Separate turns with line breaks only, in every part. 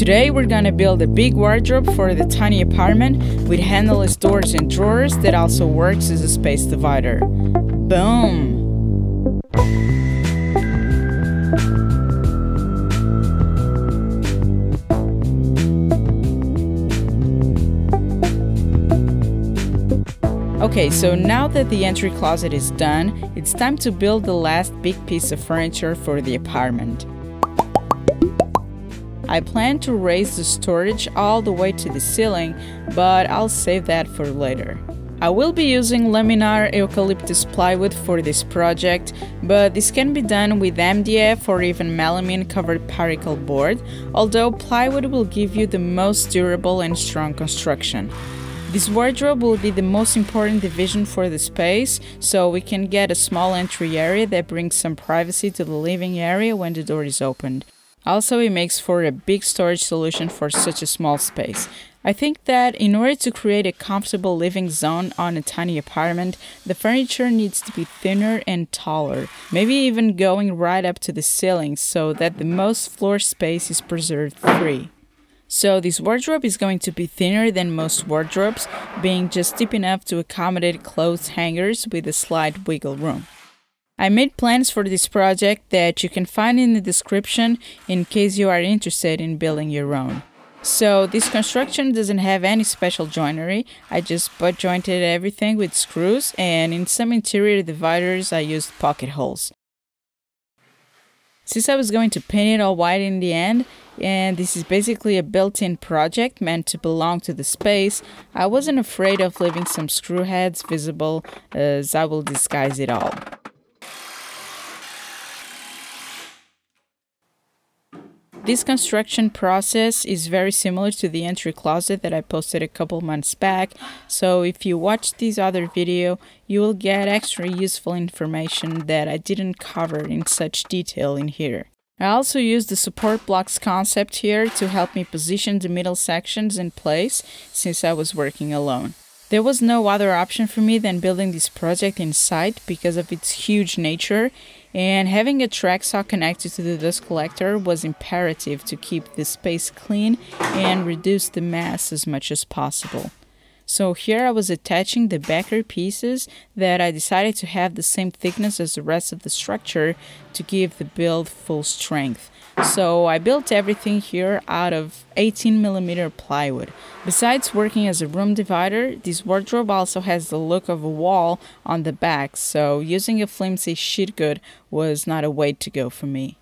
Today we're gonna build a big wardrobe for the tiny apartment with handleless doors and drawers that also works as a space divider. Boom! Okay, so now that the entry closet is done, it's time to build the last big piece of furniture for the apartment. I plan to raise the storage all the way to the ceiling, but I'll save that for later. I will be using laminar eucalyptus plywood for this project, but this can be done with MDF or even melamine covered particle board, although plywood will give you the most durable and strong construction. This wardrobe will be the most important division for the space, so we can get a small entry area that brings some privacy to the living area when the door is opened. Also, it makes for a big storage solution for such a small space. I think that in order to create a comfortable living zone on a tiny apartment, the furniture needs to be thinner and taller, maybe even going right up to the ceiling so that the most floor space is preserved free. So this wardrobe is going to be thinner than most wardrobes, being just deep enough to accommodate clothes hangers with a slight wiggle room. I made plans for this project that you can find in the description in case you are interested in building your own. So this construction doesn't have any special joinery, I just butt jointed everything with screws and in some interior dividers I used pocket holes. Since I was going to paint it all white in the end, and this is basically a built-in project meant to belong to the space, I wasn't afraid of leaving some screw heads visible as I will disguise it all. This construction process is very similar to the entry closet that I posted a couple months back, so if you watch this other video, you will get extra useful information that I didn't cover in such detail in here. I also used the support blocks concept here to help me position the middle sections in place since I was working alone. There was no other option for me than building this project in sight because of its huge nature, and having a track saw connected to the dust collector was imperative to keep the space clean and reduce the mass as much as possible. So here I was attaching the backer pieces that I decided to have the same thickness as the rest of the structure to give the build full strength. So I built everything here out of 18 millimeter plywood. Besides working as a room divider, this wardrobe also has the look of a wall on the back, so using a flimsy sheet good was not a way to go for me.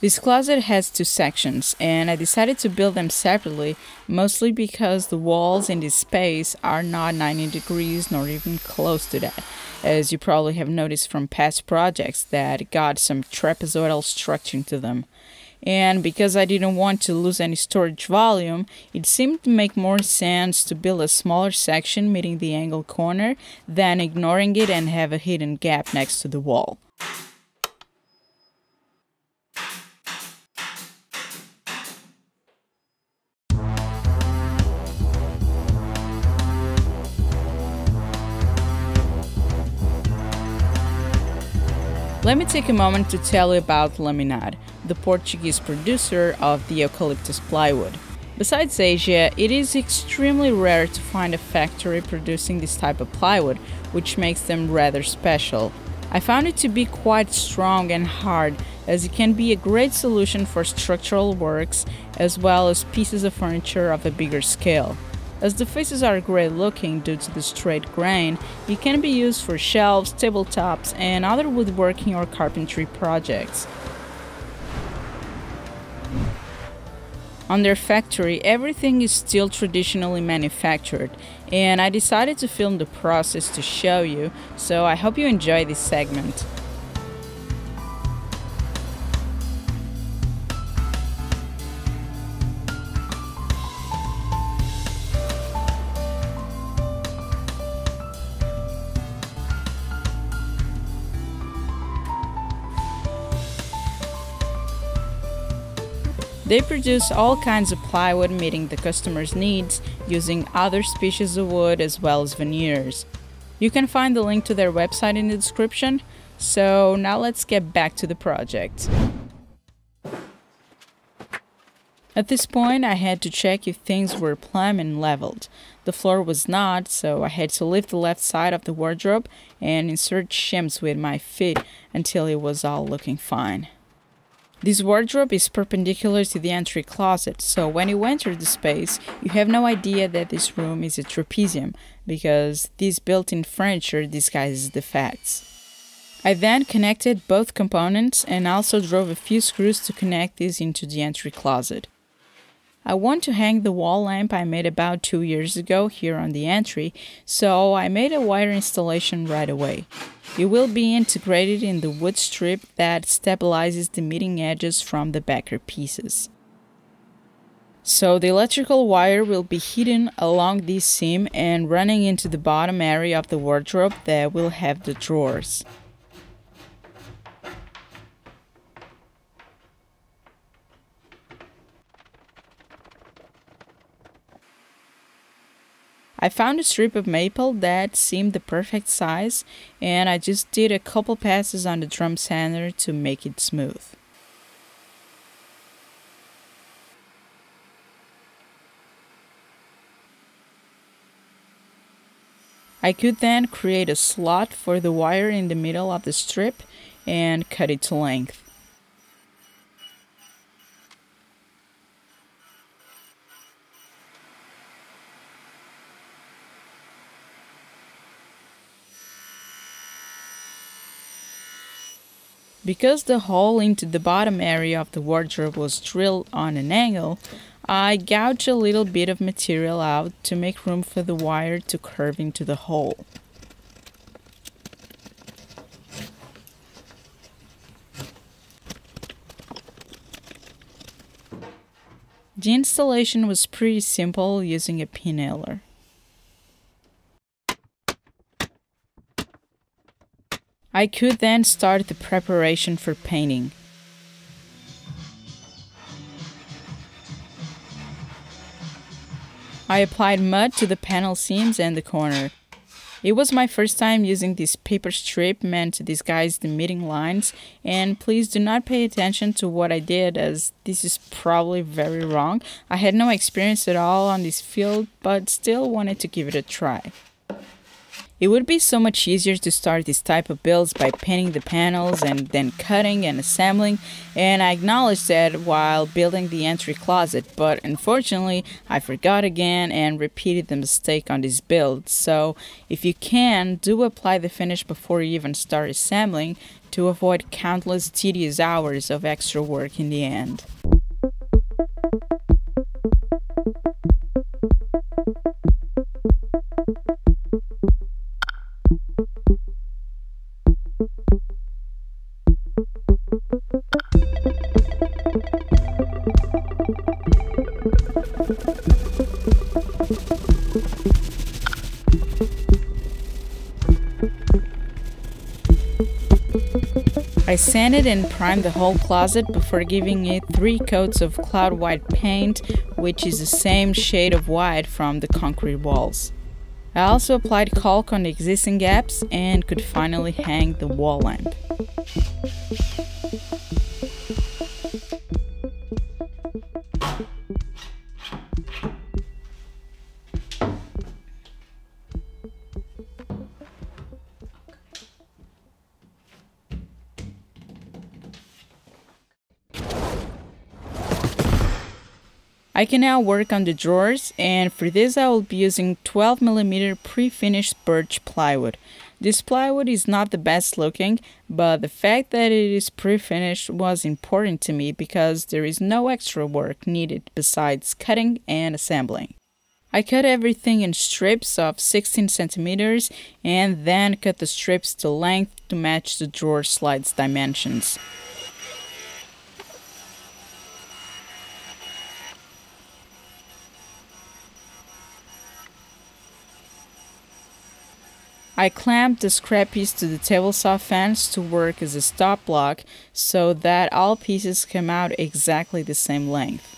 This closet has two sections, and I decided to build them separately, mostly because the walls in this space are not 90 degrees nor even close to that, as you probably have noticed from past projects that got some trapezoidal structure to them. And because I didn't want to lose any storage volume, it seemed to make more sense to build a smaller section meeting the angle corner than ignoring it and have a hidden gap next to the wall. Let me take a moment to tell you about Laminar, the Portuguese producer of the eucalyptus plywood. Besides Asia, it is extremely rare to find a factory producing this type of plywood, which makes them rather special. I found it to be quite strong and hard, as it can be a great solution for structural works as well as pieces of furniture of a bigger scale. As the faces are great looking due to the straight grain, it can be used for shelves, tabletops, and other woodworking or carpentry projects. On their factory, everything is still traditionally manufactured, and I decided to film the process to show you, so I hope you enjoy this segment. They produce all kinds of plywood meeting the customer's needs using other species of wood as well as veneers. You can find the link to their website in the description. So now let's get back to the project. At this point, I had to check if things were plumb and leveled. The floor was not, so I had to lift the left side of the wardrobe and insert shims with my feet until it was all looking fine. This wardrobe is perpendicular to the entry closet, so when you enter the space, you have no idea that this room is a trapezium, because this built-in furniture disguises the facts. I then connected both components and also drove a few screws to connect these into the entry closet. I want to hang the wall lamp I made about two years ago here on the entry, so I made a wire installation right away. It will be integrated in the wood strip that stabilizes the meeting edges from the backer pieces. So the electrical wire will be hidden along this seam and running into the bottom area of the wardrobe that will have the drawers. I found a strip of maple that seemed the perfect size and I just did a couple passes on the drum sander to make it smooth. I could then create a slot for the wire in the middle of the strip and cut it to length. Because the hole into the bottom area of the wardrobe was drilled on an angle, I gouged a little bit of material out to make room for the wire to curve into the hole. The installation was pretty simple using a pin I could then start the preparation for painting. I applied mud to the panel seams and the corner. It was my first time using this paper strip meant to disguise the meeting lines, and please do not pay attention to what I did as this is probably very wrong. I had no experience at all on this field, but still wanted to give it a try. It would be so much easier to start this type of builds by painting the panels and then cutting and assembling, and I acknowledged that while building the entry closet, but unfortunately I forgot again and repeated the mistake on this build. So if you can, do apply the finish before you even start assembling to avoid countless tedious hours of extra work in the end. Sanded and primed the whole closet before giving it three coats of cloud white paint, which is the same shade of white from the concrete walls. I also applied caulk on the existing gaps and could finally hang the wall lamp. I can now work on the drawers and for this I will be using 12mm pre-finished birch plywood. This plywood is not the best looking, but the fact that it is pre-finished was important to me because there is no extra work needed besides cutting and assembling. I cut everything in strips of 16 centimeters and then cut the strips to length to match the drawer slide's dimensions. I clamped the scrap piece to the table saw fence to work as a stop block so that all pieces come out exactly the same length.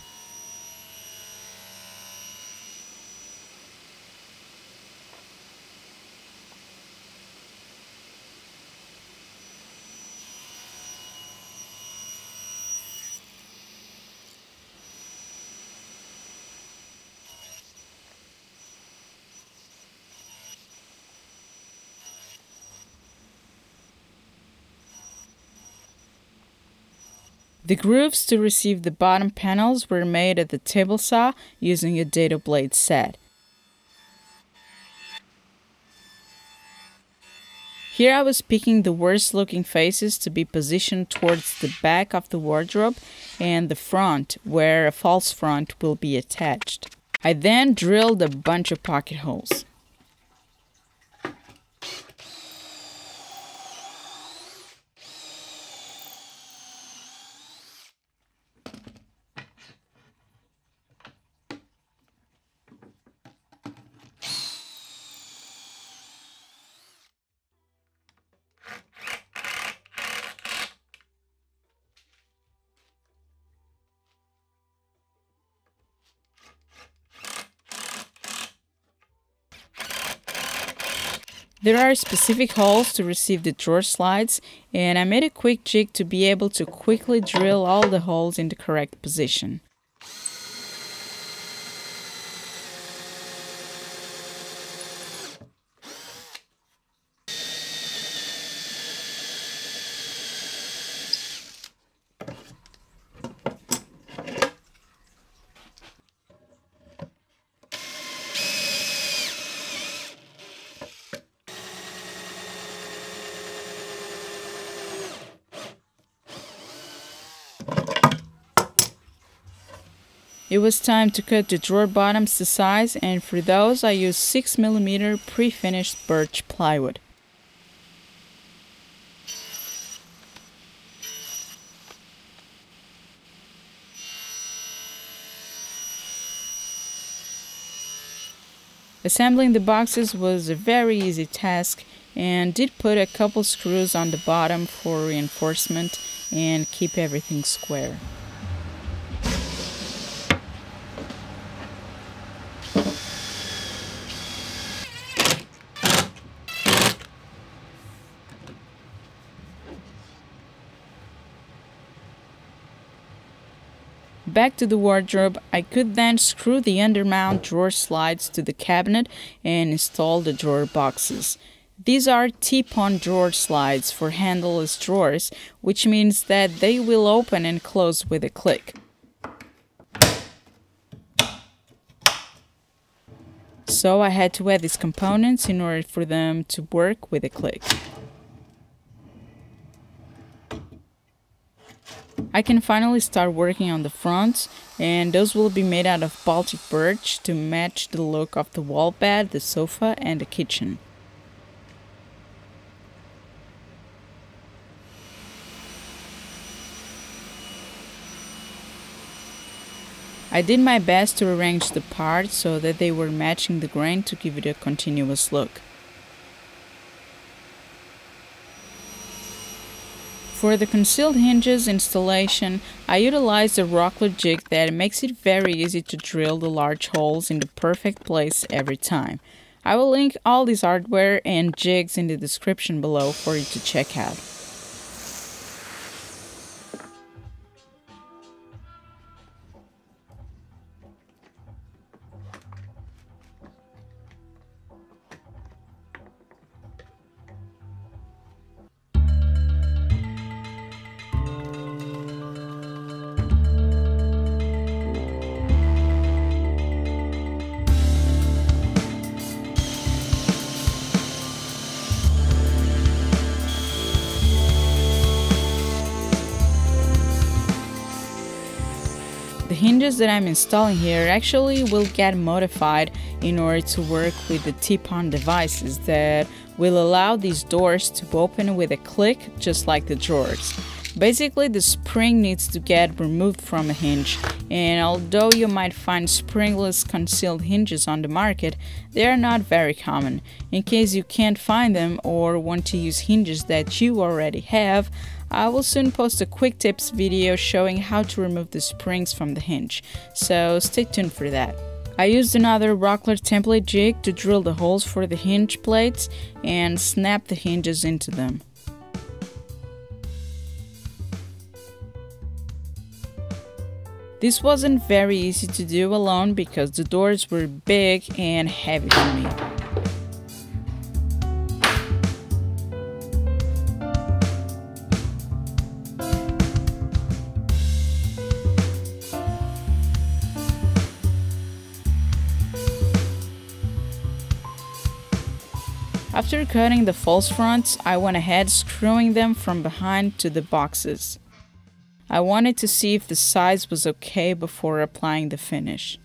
The grooves to receive the bottom panels were made at the table saw using a dado blade set. Here I was picking the worst looking faces to be positioned towards the back of the wardrobe and the front where a false front will be attached. I then drilled a bunch of pocket holes. There are specific holes to receive the drawer slides and I made a quick jig to be able to quickly drill all the holes in the correct position. It was time to cut the drawer bottoms to size and for those I used 6mm pre-finished birch plywood. Assembling the boxes was a very easy task and did put a couple screws on the bottom for reinforcement and keep everything square. Back to the wardrobe, I could then screw the undermount drawer slides to the cabinet and install the drawer boxes. These are Tip-on drawer slides for handleless drawers, which means that they will open and close with a click. So I had to add these components in order for them to work with a click. I can finally start working on the fronts and those will be made out of Baltic birch to match the look of the wall bed, the sofa and the kitchen. I did my best to arrange the parts so that they were matching the grain to give it a continuous look. For the concealed hinges installation, I utilized a rockler jig that makes it very easy to drill the large holes in the perfect place every time. I will link all these hardware and jigs in the description below for you to check out. Hinges that I'm installing here actually will get modified in order to work with the Tip-on devices that will allow these doors to open with a click just like the drawers. Basically, the spring needs to get removed from a hinge, and although you might find springless concealed hinges on the market, they are not very common. In case you can't find them or want to use hinges that you already have, I will soon post a quick tips video showing how to remove the springs from the hinge, so stay tuned for that. I used another Rockler template jig to drill the holes for the hinge plates and snap the hinges into them. This wasn't very easy to do alone because the doors were big and heavy for me. After cutting the false fronts, I went ahead screwing them from behind to the boxes. I wanted to see if the size was okay before applying the finish.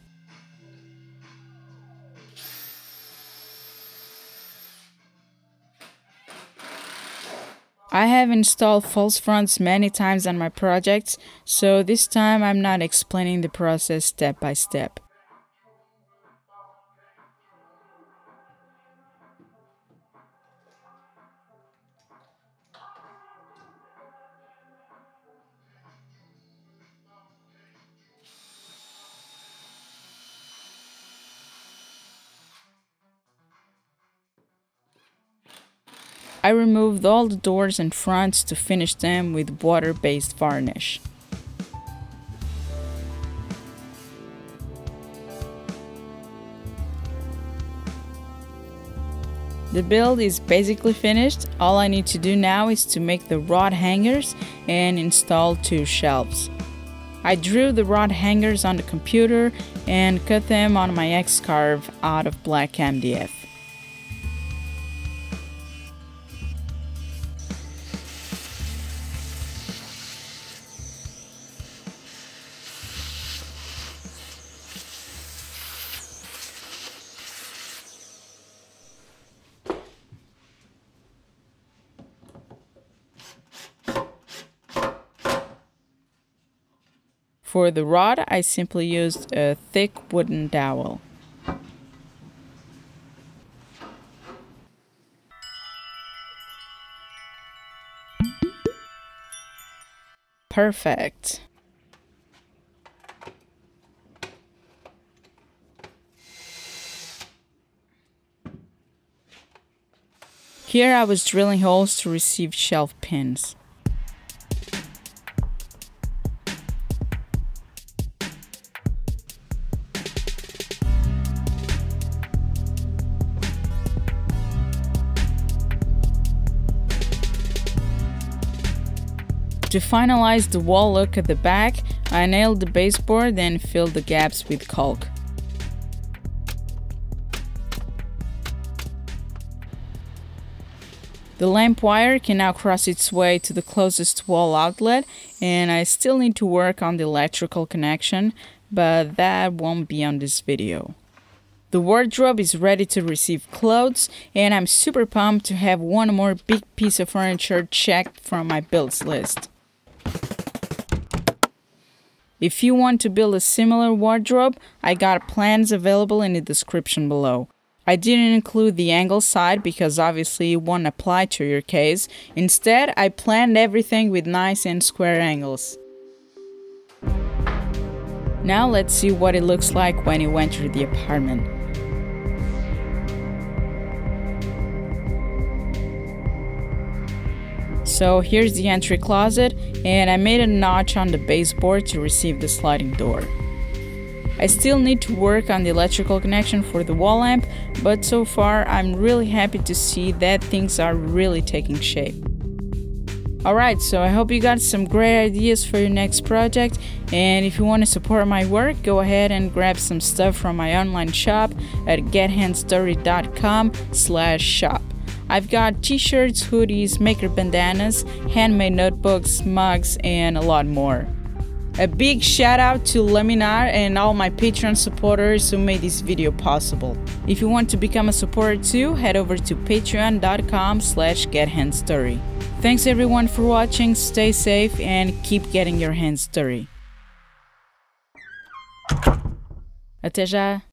I have installed false fronts many times on my projects, so this time I'm not explaining the process step by step. I removed all the doors and fronts to finish them with water-based varnish. The build is basically finished, all I need to do now is to make the rod hangers and install two shelves. I drew the rod hangers on the computer and cut them on my X-Carve out of black MDF. For the rod, I simply used a thick wooden dowel. Perfect. Here I was drilling holes to receive shelf pins. To finalize the wall look at the back, I nailed the baseboard and filled the gaps with caulk. The lamp wire can now cross its way to the closest wall outlet and I still need to work on the electrical connection, but that won't be on this video. The wardrobe is ready to receive clothes and I'm super pumped to have one more big piece of furniture checked from my builds list. If you want to build a similar wardrobe, I got plans available in the description below. I didn't include the angle side because obviously it won't apply to your case. Instead, I planned everything with nice and square angles. Now let's see what it looks like when you enter the apartment. So here's the entry closet and I made a notch on the baseboard to receive the sliding door. I still need to work on the electrical connection for the wall lamp, but so far I'm really happy to see that things are really taking shape. Alright, so I hope you got some great ideas for your next project and if you want to support my work, go ahead and grab some stuff from my online shop at gethandsdirty.com slash shop. I've got t-shirts, hoodies, maker bandanas, handmade notebooks, mugs, and a lot more. A big shout out to Laminar and all my Patreon supporters who made this video possible. If you want to become a supporter too, head over to patreon.com slash gethandsdirty. Thanks everyone for watching, stay safe, and keep getting your hands dirty. Até já!